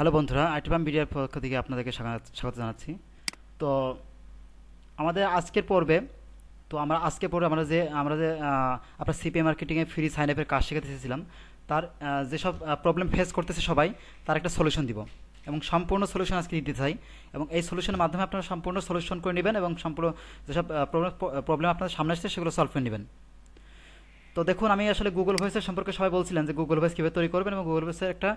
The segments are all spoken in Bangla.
হ্যালো বন্ধুরা আইটিবাম মিডিয়ার পক্ষ থেকে আপনাদেরকে স্বাগত জানাচ্ছি। তো আমাদের আজকের পর্বে, তো আমরা আজকের পর্বে আমরা যে আমরা যে আপনার সিপিএ মার্কেটিংয়ে ফ্রি সাইন আপের কাজ শেখাতে এসেছিলাম, তার যেসব প্রবলেম ফেস করতেছে সবাই, তার একটা সলিউশন দিব। এবং সম্পূর্ণ সলিউশন আজকে দিতে চাই। এবং এই সলিউশনের মাধ্যমে আপনারা সম্পূর্ণ সলিউশন করে নেবেন এবং সম্পূর্ণ যেসব প্রবলেম প্রবলেম আপনাদের সামনে আসছে, সেগুলো সলভ করে নেবেন। তো দেখুন, আমি আসলে গুগল ভয়েসের সম্পর্কে সবাই বলছিলেন যে গুগল ভয়েস কীভাবে তৈরি করবেন এবং গুগল ভয়েসের একটা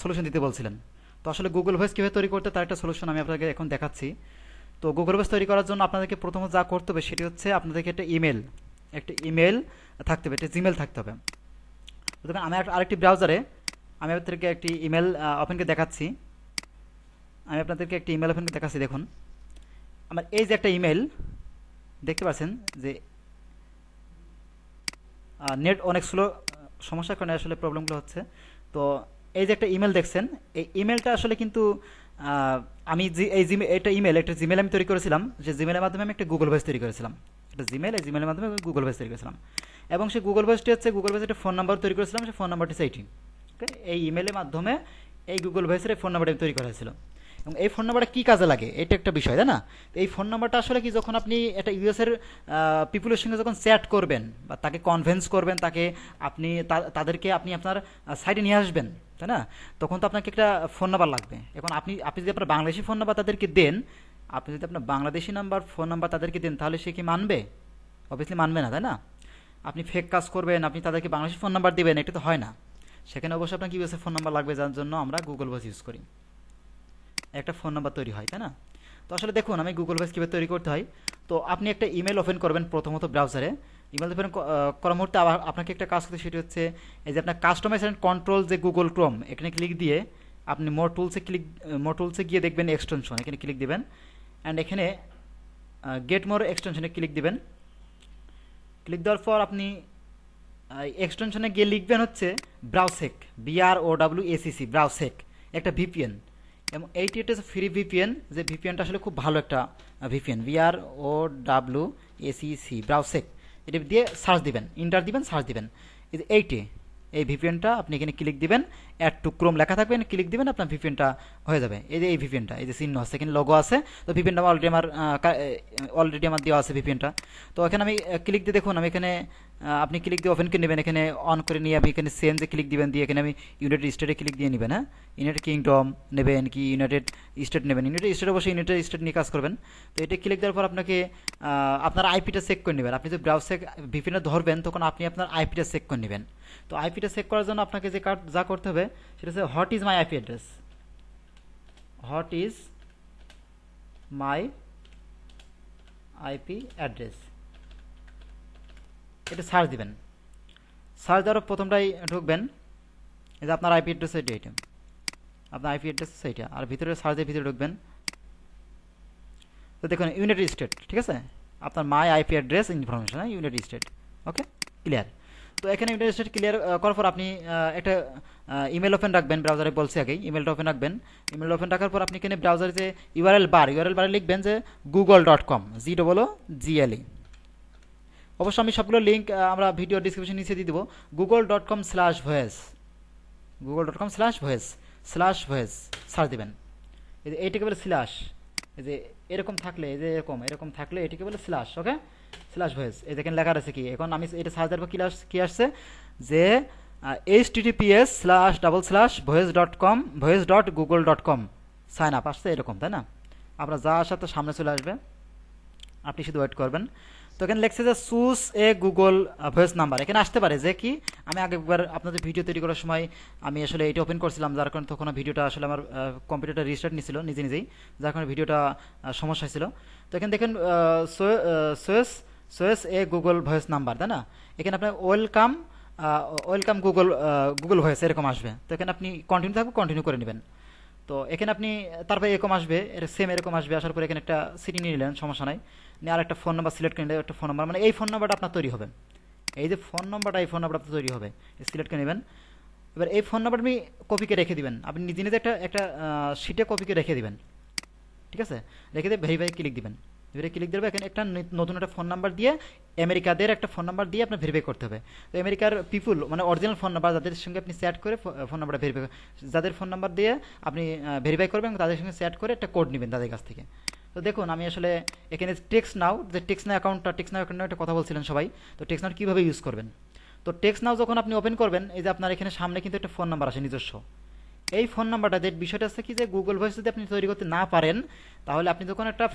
সলিউশন দিতে বলছিলেন। তো আসলে গুগল ভয়েস কীভাবে তৈরি করতে, তার একটা সলিউশন আমি আপনাকে এখন দেখাচ্ছি। তো গুগল ভয়েস তৈরি করার জন্য আপনাদেরকে প্রথমত যা করতে হবে সেটি হচ্ছে আপনাদেরকে একটা ইমেল একটা ইমেল থাকতে হবে, একটা জিমেল থাকতে হবে। তো দেখুন, আমি আরেকটি ব্রাউজারে আমি আপনাদেরকে একটি ইমেল ওপেনকে দেখাচ্ছি। আমি আপনাদেরকে একটি ইমেল ওপেনকে দেখাচ্ছি, দেখুন। আমার এই যে একটা ইমেল দেখতে পাচ্ছেন যে নেট অনেক স্লো সমস্যার কারণে আসলে প্রবলেমগুলো হচ্ছে। তো এই যে একটা ইমেল দেখছেন, এই ইমেলটা আসলে কিন্তু আমি এই জিমে এটা ইমেল একটা জিমেল আমি তৈরি করেছিলাম, যে জিমেলের মাধ্যমে আমি একটা গুগল ভয়েস তৈরি করেছিলাম। একটা জিমেল এই জিমেলের মাধ্যমে আমি গুগল ভয়েস তৈরি করেছিলাম। এবং সেই গুগল ভয়েসটি হচ্ছে গুগল ভয়েস একটা ফোন নাম্বার তৈরি করেছিলাম, সেই ফোন নাম্বারটি সেইটি ওকে এই ইমেলের মাধ্যমে এই গুগল ভয়েসের ফোন নাম্বারটি আমি তৈরি করা হয়েছিল। এবং এই ফোন নাম্বারটা কী কাজে লাগে? এটা একটা বিষয়, তাই না? এই ফোন নাম্বারটা আসলে কি যখন আপনি একটা ইউএসের পিপুলের সঙ্গে যখন চ্যাট করবেন, বা তাকে কনভেন্স করবেন, তাকে আপনি তাদেরকে আপনি আপনার সাইডে নিয়ে আসবেন তাই না? তখন তো আপনাকে একটা ফোন নাম্বার লাগবে। এখন আপনি আপনি যদি আপনার বাংলাদেশি ফোন নাম্বার তাদেরকে দেন, আপনি যদি আপনার বাংলাদেশি নাম্বার ফোন নাম্বার তাদেরকে দেন, তাহলে সে কি মানবে? অবভিয়াসলি মানবে না, তাই না? আপনি ফেক কাজ করবেন, আপনি তাদেরকে বাংলাদেশি ফোন নাম্বার দিবেন, এটা তো হয় না। সেখানে অবশ্যই আপনার ইউএসএ ফোন নাম্বার লাগবে, যার জন্য আমরা গুগল ভয়েস ইউজ করি। একটা ফোন নাম্বার তৈরি হয়, তাই না? তো আসলে দেখুন, আমি গুগল ভয়েস কীভাবে তৈরি করতে হয়? তো আপনি একটা ইমেল ওপেন করবেন প্রথমত ব্রাউজারে ইমেল ওপেন করার মুহূর্তে আবার আপনাকে একটা কাজ করতে, সেটি হচ্ছে এই যে আপনার কাস্টমাইজ অ্যান্ড কন্ট্রোল যে গুগল ক্রোম এখানে ক্লিক দিয়ে আপনি মোর টুলসে ক্লিক মোর টুলসে গিয়ে দেখবেন এক্সটেনশন এখানে ক্লিক দেবেন। অ্যান্ড এখানে গেট মোর এক্সটেনশনে ক্লিক দেবেন। ক্লিক দেওয়ার পর আপনি এক্সটেনশনে গিয়ে লিখবেন হচ্ছে Browsec B R O W S E C Browsec একটা ভিপিএন এবং এইটি একটা ফ্রি ভিপিএন যে ভিপিএনটা আসলে খুব ভালো একটা VPN B R O W S E C Browsec এটা দিয়ে সার্চ দিবেন ইন্টার দিবেন সার্চ দিবেন। এইটি, এই ভিপিএনটা আপনি এখানে ক্লিক দিবেন অ্যাড টু ক্রোম লেখা থাকবে ক্লিক দিবেন, আপনার ভিপিএনটা হয়ে যাবে। এই যে এই ভিপিএনটা এই যে চিহ্ন আছে, এখানে লগো আছে, তো ভিপিএনটা অলরেডি আমার অলরেডি আমার দেওয়া আছে ভিপিএনটা তো এখানে আমি ক্লিক দিয়ে দেখুন, আমি এখানে আপনি ক্লিক দিয়ে ওপেন করে নেবেন। এখানে অন করে নিয়ে আপনি এখানে সেন্সে ক্লিক দিবেন দিয়ে এখানে আমি ইউনাইটেড স্টেটে ক্লিক দিয়ে নেবেন হ্যাঁ? ইউনাইটেড কিংডম নেবেন কি? ইউনাইটেড স্টেট নেবেন। ইউনাইটেড স্টেট অবশ্যই ইউনাইটেড স্টেট নিয়ে কাজ করবেন। তো এটা ক্লিক দেওয়ার পর আপনাকে আপনার আইপিটা চেক করে নেবেন। আপনি যদি ব্রাউজারে বিভিন্ন ধরবেন, তখন আপনি আপনার আইপিটা চেক করে নেবেন। তো আইপিটা চেক করার জন্য আপনাকে যে কার্ড যা করতে হবে, সেটা হচ্ছে what is my IP address what is my IP address এটা সার্চ দিবেন। সার্চ দেওয়ার প্রথমটাই ঢুকবেন। এই যে আপনার আইপি অ্যাড্রেস এটা এটা আপনার আইপি অ্যাড্রেস সেইটা আর ভিতরে সার্চের ভিতরে ঢুকবেন। তো দেখুন ইউনাইটেড স্টেট ঠিক আছে? আপনার মাই আইপি অ্যাড্রেস ইনফরমেশন হ্যাঁ? ইউনাইটেড স্টেট ওকে ক্লিয়ার তো এখানে ইউনাইটেড স্টেট ক্লিয়ার করার পর আপনি একটা ইমেল ওপেন রাখবেন ব্রাউজারে বলছি আগেই ইমেলটা ওপেন রাখবেন। ইমেল ওপেন রাখার পর আপনি এখানে ব্রাউজারে যে ইউআরএল বার ইউআরএল বারে লিখবেন যে Google dot com G double G L E অবশ্য আমি সবগুলো লিঙ্ক আমরা ভিডিও ডিসক্রিপশন নিচে দিয়ে দেবো। Google dot com slash voice Google dot com slash voice slash voice search দেবেন। এই যে এইটাকে বলে স্ল্যাশ এই যে এরকম থাকলে, এই যে এরকম এরকম থাকলে এটাকে বলে স্ল্যাশ ওকে স্ল্যাশ ভয়েস এই দেখেন লেখা আছে কি? এখন আমি এটা সার্চ পর কি আস- কি আসছে? যে H T T P S slash double slash voice dot com voice dot Google dot com sign up আসছে এরকম, তাই না? আপনার যা আসার তো সামনে চলে আসবে। আপনি শুধু ওয়েট করবেন। তো এখানে লেখছে যে, choose a Google voice number. এখানে আসতে পারে যে কি, আমি আগেবার আপনাদের ভিডিও তৈরি করার সময় আমি আসলে এটা ওপেন করছিলাম, যার কারণে তখন ভিডিওটা আসলে আমার কম্পিউটারটা রিস্টার্ট নিছিল নিজে নিজেই, যার কারণে ভিডিওটা সমস্যা ছিল। তো এখানে দেখেন choose choose a Google voice number, তাই না? এখানে আপনার welcome welcome Google Google voice এরকম আসবে। তো এখানে আপনি কন্টিনিউ থাকবে কন্টিনিউ করে নেবেন। তো এখানে আপনি, তারপরে এরকম আসবে, এর সেম এরকম আসবে, আসার পরে এখানে একটা সিটি নিয়ে নিলেন, সমস্যা নাই। আর একটা ফোন নাম্বার সিলেক্ট করে নিলেন একটা ফোন নাম্বার মানে এই ফোন নাম্বারটা আপনার তৈরি হবে এই যে ফোন নাম্বারটা এই ফোন নাম্বারটা আপনার তৈরি হবে সিলেক্ট করে নেবেন এবার এই ফোন নাম্বার আপনি কপিকে রেখে দিবেন আপনি নিজে নিজে একটা একটা শিটে কপিকে রেখে দিবেন ঠিক আছে রেখে দিয়ে ভেরিফাই ক্লিক দিবেন এবারে ক্লিক দেবে এখানে একটা নতুন একটা ফোন নাম্বার দিয়ে আমেরিকাদের একটা ফোন নাম্বার দিয়ে আপনার ভেরিফাই করতে হবে তো আমেরিকার পিপুল মানে অরিজিনাল ফোন নাম্বার যাদের সঙ্গে আপনি সেট করে ফোন নাম্বারটা ভেরিফাই যাদের ফোন নাম্বার দিয়ে আপনি ভেরিফাই করবেন তাদের সঙ্গে সেট করে একটা কোড নেবেন তাদের কাছ থেকে তো দেখুন, আমি আসলে এখানে টেক্স নাও যে টেক্স নাও অ্যাকাউন্টটা টেক্স নাও অ্যাকাউন্টে একটা কথা বলছিলেন সবাই, তো টেক্স নাও কীভাবে ইউজ করবেন? তো টেক্স নাও যখন আপনি ওপেন করবেন, এই যে আপনার এখানে সামনে কিন্তু একটা ফোন নাম্বার আছে নিজস্ব। এই ফোন নাম্বারটা যে বিষয়টা আছে কি, যে গুগল ভয়েস যদি আপনি তৈরি করতে না পারেন, তাহলে আপনি যখন একটা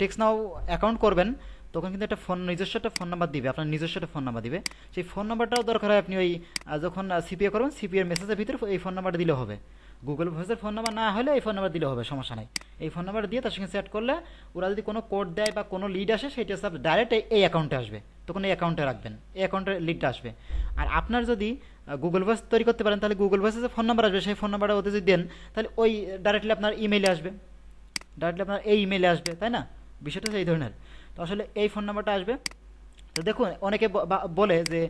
টেক্স নাও অ্যাকাউন্ট করবেন, তখন কিন্তু একটা ফোন নিজস্ব একটা ফোন নাম্বার দিবে, আপনার নিজস্ব একটা ফোন নাম্বার দিবে। সেই ফোন নাম্বারটাও দরকার হয় আপনি ওই যখন সিপিএ করবেন সিপিএর মেসেজের ভিতরে এই ফোন নাম্বারটা দিলে হবে। গুগল ভয়েসের ফোন নাম্বার না হলে এই ফোন নাম্বার দিলে হবে, সমস্যা নাই। এই ফোন নাম্বার দিয়ে তার সঙ্গে সেট করলে ওরা যদি কোনো কোড দেয় বা কোনো লিড আসে, সেটা সব ডাইরেক্ট এই অ্যাকাউন্টে আসবে। তখন এই অ্যাকাউন্টে রাখবেন। এই অ্যাকাউন্টে লিডটা আসবে। আর আপনার যদি গুগল ভয়েস তৈরি করতে পারেন, তাহলে গুগল ভয়েসে যে ফোন নাম্বার আসবে, সেই ফোন নাম্বারটা ওদের যদি দেন, তাহলে ওই ডাইরেক্টলি আপনার ইমেইলে আসবে। ডাইরেক্টলি আপনার এই ইমেইলে আসবে, তাই না? বিষয়টা এই ধরনের। তো আসলে এই ফোন নাম্বারটা আসবে। তো দেখুন, অনেকে বলে যে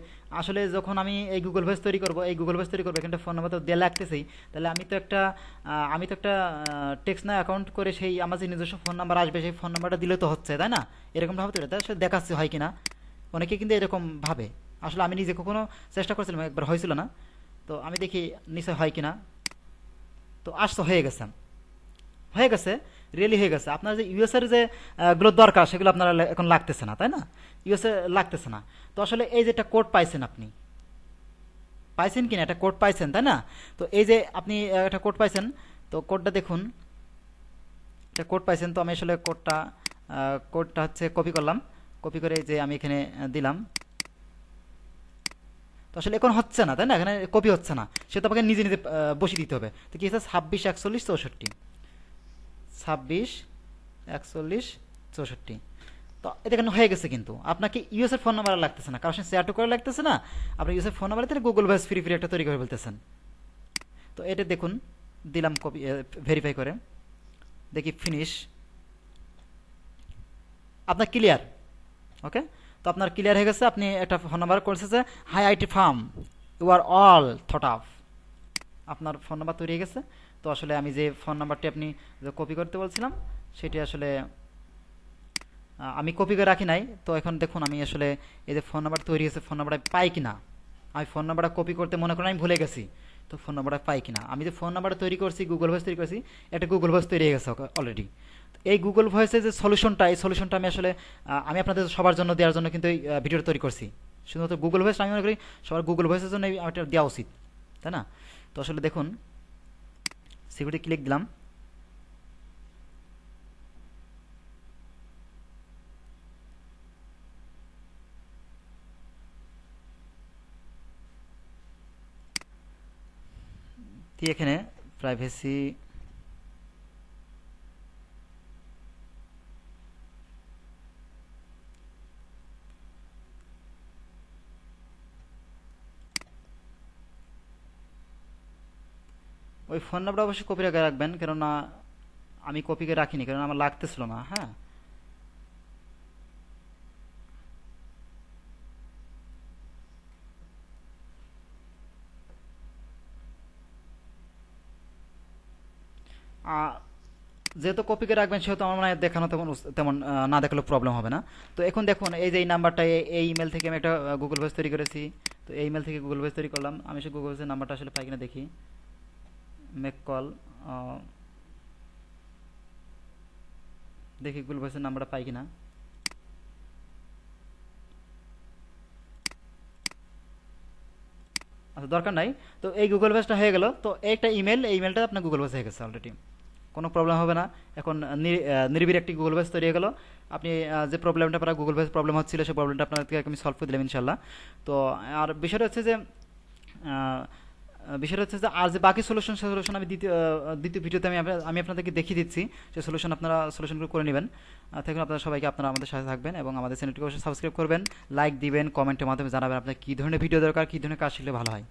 আসলে যখন আমি এই গুগল ভয়েস তৈরি করব, এই গুগল ভয়েস তৈরি করব এখানটা ফোন নাম্বার তো দেওয়া লাগতেছেই, তাহলে আমি তো একটা আমি তো একটা টেক্সট না অ্যাকাউন্ট করে সেই আমার যে নিজস্ব ফোন নাম্বার আসবে, সেই ফোন নাম্বারটা দিলে তো হচ্ছে, তাই না? এরকম ভাবতে তাই আসলে দেখাচ্ছে হয় কিনা? অনেকে কিন্তু এরকম ভাবে। আসলে আমি নিজে কখনো চেষ্টা করছিলাম, একবার হয়েছিল না। তো আমি দেখি নিশ্চয় হয় কিনা। তো আসতো হয়ে গেছে। হয়ে গেছে রিয়েলি হয়ে গেছে। আপনার যে ইউএসএর যে গুলো দরকার, সেগুলো আপনার এখন লাগতেছে না, তাই না? ইউএসএ লাগতেছে না। তো আসলে এই যে একটা কোড পাইছেন আপনি। পাইছেন কিনা? একটা কোড পাইছেন, তাই না? তো এই যে আপনি একটা কোড পাইছেন, তো কোডটা দেখুন। একটা কোড পাইছেন, তো আমি আসলে কোডটা কোডটা হচ্ছে কপি করলাম। কপি করে যে আমি এখানে দিলাম। তো আসলে এখন হচ্ছে না, তাই না? এখানে কপি হচ্ছে না। সে তো আপনাকে নিজে নিজে বসিয়ে দিতে হবে। তো কি হচ্ছে ছাব্বিশ, একচল্লিশ, চৌষট্টি। ছাব্বিশ, একচল্লিশ, চৌষট্টি। তো এটা কেন হয়ে গেছে কিন্তু। আপনাকে ইউএসের ফোন নাম্বার লাগতেছে না। কারণ শেয়ার টু করে লাগতেছে না। আপনি ইউএসের ফোন নাম্বার তাহলে গুগল ভয়েস ফ্রি ফ্রি একটা তৈরি করে বলতেছেন তো এটা দেখুন, দিলাম কপি ভেরিফাই করে। দেখি ফিনিশ আপনার ক্লিয়ার ওকে তো আপনার ক্লিয়ার হয়ে গেছে, আপনি একটা ফোন নাম্বার করেছে যে hi it firm you are all thought of আপনার ফোন নাম্বার তৈরি হয়ে গেছে। তো আসলে আমি যে ফোন নাম্বারটি আপনি কপি করতে বলছিলাম, সেটি আসলে আমি কপি করে রাখি নাই। তো এখন দেখুন, আমি আসলে এই যে ফোন নাম্বার তৈরি হয়েছে ফোন নাম্বারটা পাই কিনা? আমি ফোন নাম্বারটা কপি করতে মনে করেন, আমি ভুলে গেছি। তো ফোন নাম্বারটা পাই কিনা? আমি যে ফোন নাম্বারটা তৈরি করছি গুগল ভয়েস তৈরি করছি, এটা গুগল ভয়েস তৈরি হয়ে গেছে অলরেডি এই গুগল ভয়েসের যে সলিউশনটা এই সলিউশনটা আমি আসলে আমি আপনাদের সবার জন্য দেওয়ার জন্য কিন্তু এই ভিডিওটা তৈরি করছি। শুধুমাত্র গুগল ভয়েস আমি মনে করি, সবার গুগল ভয়েসের জন্য এটা দেওয়া উচিত, তাই না? তো আসলে দেখুন সিকিউরিটি ক্লিক দিলাম। দিয়ে এখানে? প্রাইভেসি ওই ফোন নাম্বার অবশ্যই কপি রাখবেন, কেননা আমি কপিকে রাখিনি কারণ আমার লাগতেছিল না হ্যাঁ? যেহেতু কপি করে রাখবেন, সেহেতু আমার মনে হয় দেখানো তেমন তেমন না দেখালেও প্রবলেম হবে না। তো এখন দেখুন, এই যে এই নাম্বারটা এই- ইমেল থেকে আমি একটা গুগল ভয়েস তৈরি করেছি। তো এই ইমেল থেকে গুগল ভয়েস তৈরি করলাম। আমি সে গুগল ভয়েসের নাম্বারটা আসলে পাই কিনা দেখি। মেক কল দেখি গুগল ভয়েসের নাম্বারটা পাই কিনা। আচ্ছা দরকার নাই। তো এই গুগল ভয়েসটা হয়ে গেল। তো একটা ইমেল এই ইমেলটা আপনার গুগল ভয়েস হয়ে গেছে অলরেডি কোনো প্রবলেম হবে না। এখন নি- আহ, একটি গুগল ভয়েস তৈরি হয়ে গেল। আপনি যে প্রবলেমটা আপনার গুগল ভয়েস প্রবলেম হচ্ছিল সেই প্রবলেমটা আপনাকে আমি সলভ করে দিলাম ইনশাল্লাহ তো আর বিষয়টা হচ্ছে যে বিষয়টা হচ্ছে যে আর যে বাকি সলিউশন সেই সলিউশন আমি দ্বিতীয় দ্বিতীয় ভিডিওতে আমি আমি আপনাদেরকে দেখিয়ে দিচ্ছি। সেই সলিউশন আপনারা সলিউশনগুলো করে নেবেন। থাকুন আপনারা সবাইকে আপনারা আমাদের সাথে থাকবেন এবং আমাদের চ্যানেলটিকে অবশ্যই সাবস্ক্রাইব করবেন। লাইক দিবেন কমেন্টের মাধ্যমে জানাবেন আপনার কী ধরনের ভিডিও দরকার কী ধরনের কাজ শিখলে ভালো হয়।